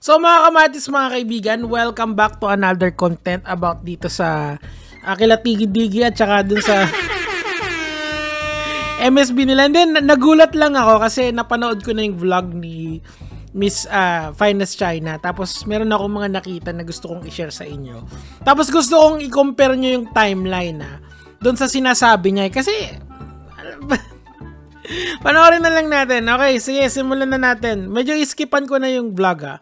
So mga kamatis, mga kaibigan, welcome back to another content about dito sa Akila Tigi-Digi at saka dun sa MSB nila. And then, nagulat lang ako kasi napanood ko na yung vlog ni Miss uh, Finest China. Tapos, meron ako mga nakita na gusto kong i-share sa inyo. Tapos, gusto kong i-compare nyo yung timeline na doon sa sinasabi niya. Kasi, panoorin na lang natin. Okay, sige, simulan na natin. Medyo iskipan ko na yung vlog ah.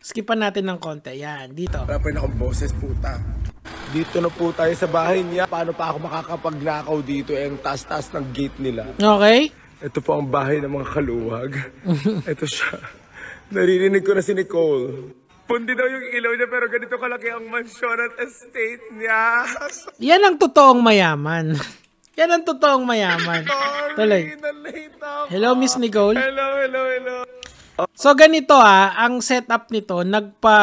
Skipan natin ng konti. Yan, dito. Rapin akong boses, puta. Dito na po tayo sa bahay niya. Paano pa ako makakapagnakaw dito? Eh, ang taas-taas ng gate nila. Okay? Ito po ang bahay ng mga kaluwag. Ito siya. Naririnig ko na si Nicole. Pundi daw yung ilaw niya pero ganito kalaki ang mansyon at estate niya. Yan ang totoong mayaman. Yan ang totoong mayaman. Tuloy. Sorry, ako. Hello, Miss Nicole. Hello, hello, hello. So ganito ah, ang setup nito, nagpa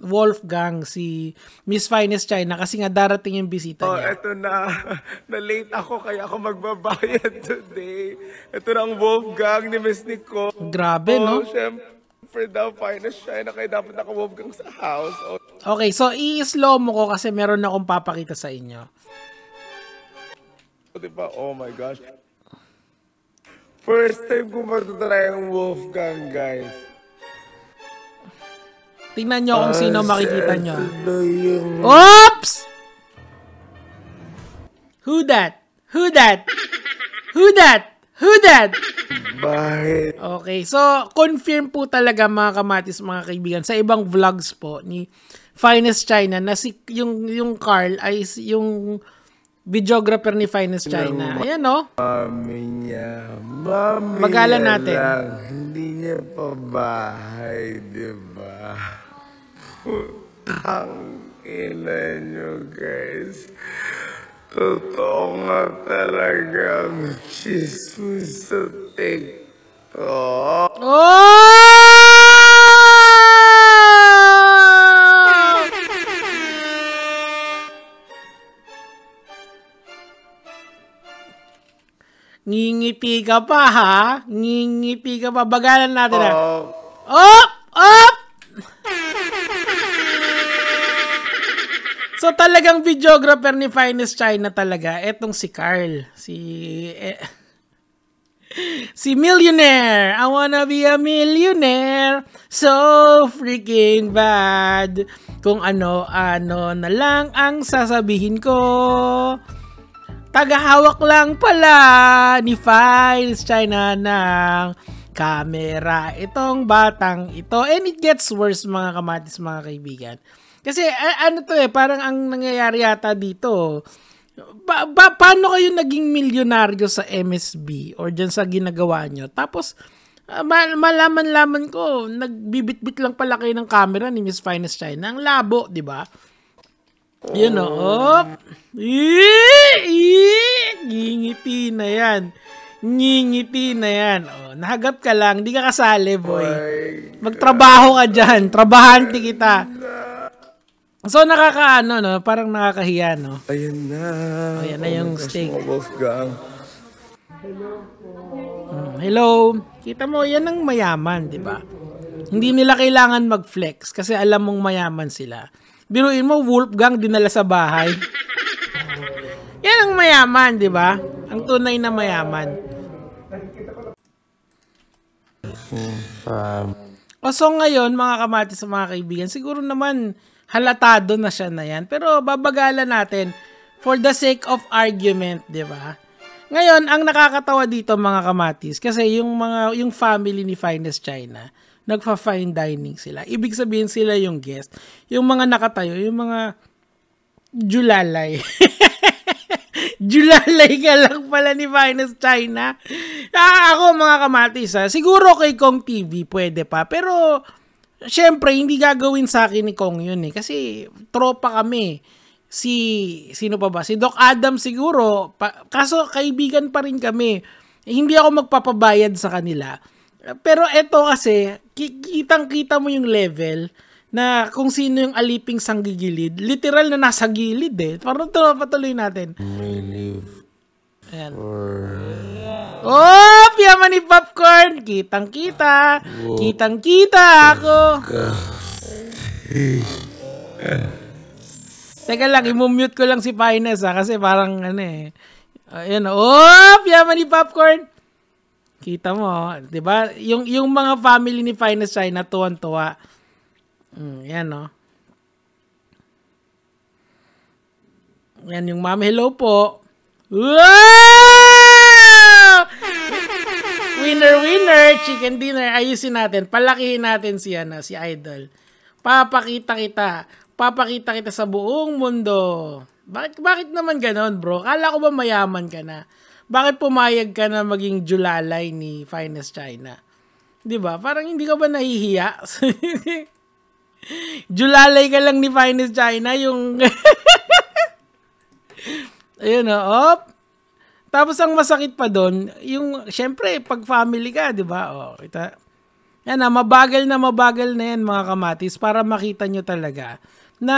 Wolfgang si Miss Finest China kasi nga darating yung bisita Oh, niya. eto na. Na-late ako kaya ako magbabayad today. Ito na ang Wolfgang ni Miss Nicole. Grabe, no? Oh, syempre daw, finest siya na kaya dapat naka-Wolfgang sa house. Oh, Okay, so i-slow mo ko kasi meron na akong papakita sa inyo. diba? Oh my gosh. First time ko matutry ang Wolfgang, guys. Tingnan nyo kung sino makikita nyo. Oops! Who that? Who that? Who that? Who that? bahay. Okay, so confirm po talaga mga kamatis, mga kaibigan, sa ibang vlogs po ni Finest China na si yung yung Carl ay yung videographer ni Finest China. Ayan no. Mami niya. Mami Magalan niya natin. lang. Hindi niya pa bahay, di ba? Ang ina niyo, guys. Totoo nga talagang chismis sa TikTok. Oh! Ngingiti ka pa ha? Ngingiti ka pa. Bagalan natin ha. Oh, Op! Op! so talagang videographer ni Finest China talaga. Etong si Carl. Si... Eh, si Millionaire. I wanna be a millionaire. So freaking bad. Kung ano-ano na lang ang sasabihin ko. Tagahawak lang pala ni Files China ng camera itong batang ito. And it gets worse mga kamatis mga kaibigan. Kasi ano to eh, parang ang nangyayari yata dito, ba, ba- paano kayo naging milyonaryo sa MSB or dyan sa ginagawa nyo? Tapos, ah, ma- malaman-laman ko, nagbibit-bit lang pala kayo ng camera ni Miss Finest China. Ang labo, di ba? Yun o. Oh. Ngingiti na yan. Ngingiti na yan. Oh, nahagap ka lang. Di ka kasali, boy. Magtrabaho ka dyan. Trabahante kita. So, nakakaano, no? Parang nakakahiya, no? Ayun na. Ayan na yung my gosh, steak. Wolfgang. Mm, Hello. Kita mo, yan ang mayaman, di ba? Hindi nila kailangan mag-flex kasi alam mong mayaman sila. Biruin mo, Wolfgang dinala sa bahay. yan ang mayaman, di ba? Ang tunay na mayaman. O so ngayon, mga kamatis sa mga kaibigan, siguro naman halatado na siya na yan. Pero babagalan natin for the sake of argument, di ba? Ngayon, ang nakakatawa dito mga kamatis, kasi yung mga yung family ni Finest China, nagfa-fine dining sila. Ibig sabihin sila yung guest. Yung mga nakatayo, yung mga julalay. julalay ka lang pala ni Finest China. Ah, ako mga kamatis ha, siguro kay Kong TV pwede pa, pero syempre hindi gagawin sa akin ni Kong yun eh, kasi tropa kami si sino pa ba? Si Doc Adam siguro. Pa, kaso kaibigan pa rin kami. Hindi ako magpapabayad sa kanila. Pero eto kasi, ki- kitang-kita mo yung level na kung sino yung aliping sanggigilid. Literal na nasa gilid eh. Parang ito, patuloy natin. May live Ayan. Oh, yaman ni popcorn. Kitang kita. Kitang kita ako. Teka lang, i-mute ko lang si Finest ha, kasi parang ano eh. Ayan, oh, yaman ni popcorn. Kita mo, 'di ba? Yung yung mga family ni Finest China tuwan-tuwa. Mm, yan no. Yan yung mami, hello po. Winner, winner, chicken dinner. Ayusin natin. Palakihin natin si, ano, si Idol. Papakita kita. Papakita kita sa buong mundo. Bakit, bakit naman ganon, bro? Kala ko ba mayaman ka na? Bakit pumayag ka na maging julalay ni Finest China? 'Di ba? Parang hindi ka ba nahihiya? julalay ka lang ni Finest China yung Ayun o, oh. Tapos ang masakit pa doon, yung syempre pag family ka, 'di ba? Oh, kita. Yan na, mabagal na mabagal na yan mga kamatis para makita nyo talaga na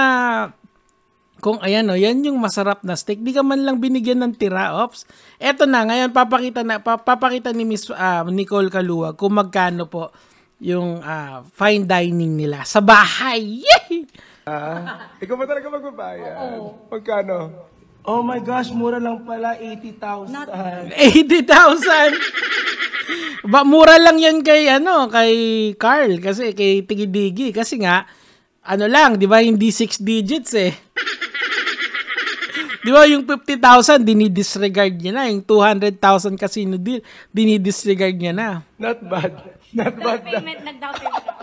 kung ayan o, oh, yan yung masarap na steak. Di ka man lang binigyan ng tira, ops. Eto na, ngayon papakita na papakita ni Miss uh, Nicole Kaluwag kung magkano po yung uh, fine dining nila sa bahay. Yay! Ah, ikaw ba talaga magbabayad? Oo. Magkano? Oh my gosh, mura lang pala, 80,000. 80,000. ba mura lang 'yan kay ano, kay Carl kasi kay Tigidigi kasi nga ano lang, 'di ba, hindi 6 digits eh. 'Di ba, yung 50,000 dinidisregard niya na, yung 200,000 casino deal, dinidisregard niya na. Not bad. Not bad. payment, nag-down payment ako.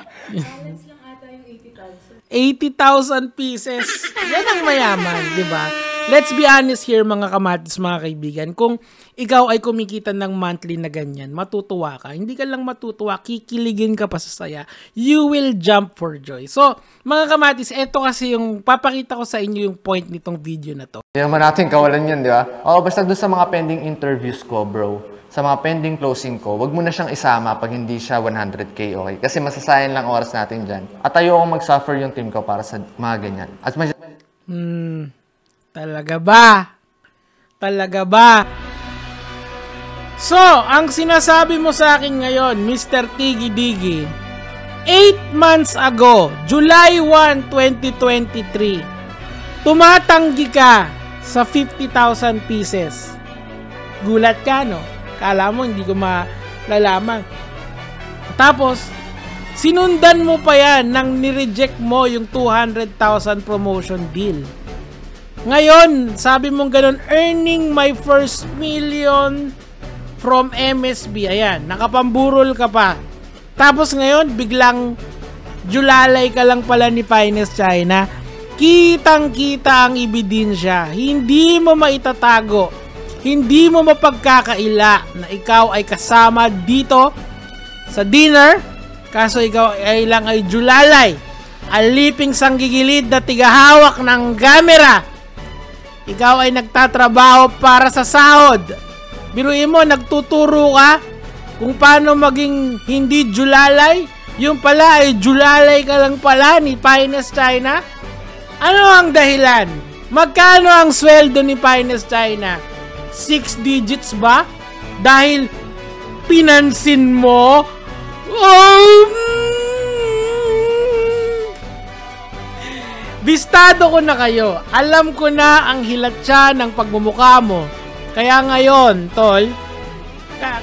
80,000 pieces. Yan ang mayaman, di ba? Let's be honest here mga kamatis, mga kaibigan. Kung ikaw ay kumikita ng monthly na ganyan, matutuwa ka. Hindi ka lang matutuwa, kikiligin ka pa sa saya. You will jump for joy. So, mga kamatis, eto kasi yung papakita ko sa inyo yung point nitong video na to. Hindi naman natin kawalan yan, di ba? Oo, basta doon sa mga pending interviews ko, bro sa mga pending closing ko, wag mo na siyang isama pag hindi siya 100k, okay? Kasi masasayang lang oras natin dyan. At ayoko mag-suffer yung team ko para sa mga ganyan. At mas... Hmm, talaga ba? Talaga ba? So, ang sinasabi mo sa akin ngayon, Mr. Tigi Digi, 8 months ago, July 1, 2023, tumatanggi ka sa 50,000 pieces. Gulat ka, no? Kala mo hindi ko malalaman. Tapos, sinundan mo pa yan nang nireject mo yung 200,000 promotion deal. Ngayon, sabi mong ganun, earning my first million from MSB. Ayan, nakapamburol ka pa. Tapos ngayon, biglang julalay ka lang pala ni Finest China. Kitang-kita ang ebidensya. Hindi mo maitatago hindi mo mapagkakaila na ikaw ay kasama dito sa dinner kaso ikaw ay lang ay julalay aliping sanggigilid na tigahawak ng kamera ikaw ay nagtatrabaho para sa sahod biruin mo nagtuturo ka kung paano maging hindi julalay yung pala ay julalay ka lang pala ni Finest China ano ang dahilan magkano ang sweldo ni Finest China 6 digits ba? Dahil pinansin mo? Oh! Bistado ko na kayo. Alam ko na ang hilatsa ng pagmumukha mo. Kaya ngayon, tol,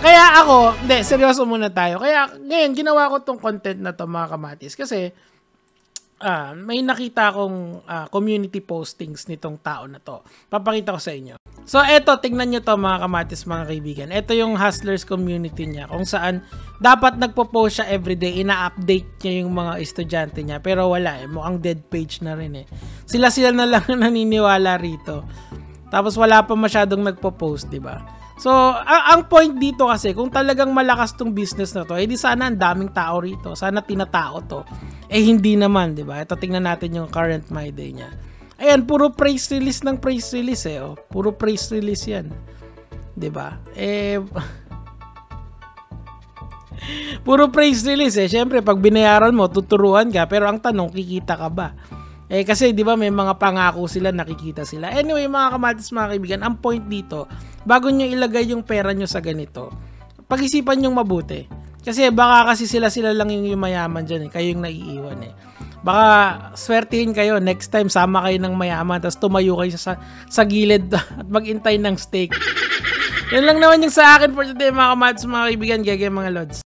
kaya ako, hindi, seryoso muna tayo. Kaya ngayon, ginawa ko tong content na to mga kamatis. Kasi, ah, may nakita akong ah, community postings nitong tao na to. Papakita ko sa inyo. So eto, tingnan nyo to mga kamatis mga kaibigan. Ito yung Hustlers community niya kung saan dapat nagpo-post siya everyday, ina-update niya yung mga estudyante niya. Pero wala eh, mukhang dead page na rin eh. Sila-sila na lang naniniwala rito. Tapos wala pa masyadong nagpo-post, di ba? So, ang, point dito kasi, kung talagang malakas tong business na to, eh di sana ang daming tao rito. Sana tinatao to. Eh hindi naman, di ba? Ito tingnan natin yung current my day niya. Ayan, puro praise release ng praise release eh. Oh. Puro praise release yan. ba? Eh Puro praise release eh. Syempre, pag binayaran mo, tuturuan ka. Pero ang tanong, kikita ka ba? Eh kasi 'di ba may mga pangako sila, nakikita sila. Anyway, mga kamatis, mga kaibigan, ang point dito, bago nyo ilagay yung pera nyo sa ganito, pag-isipan nyo mabuti. Kasi baka kasi sila sila lang yung yumayaman dyan eh, kayo yung naiiwan eh. Baka swertihin kayo, next time sama kayo ng mayaman, tapos tumayo kayo sa, sa gilid at magintay ng steak. Yun lang naman yung sa akin for today mga kamatis, mga kaibigan, gagay mga lods.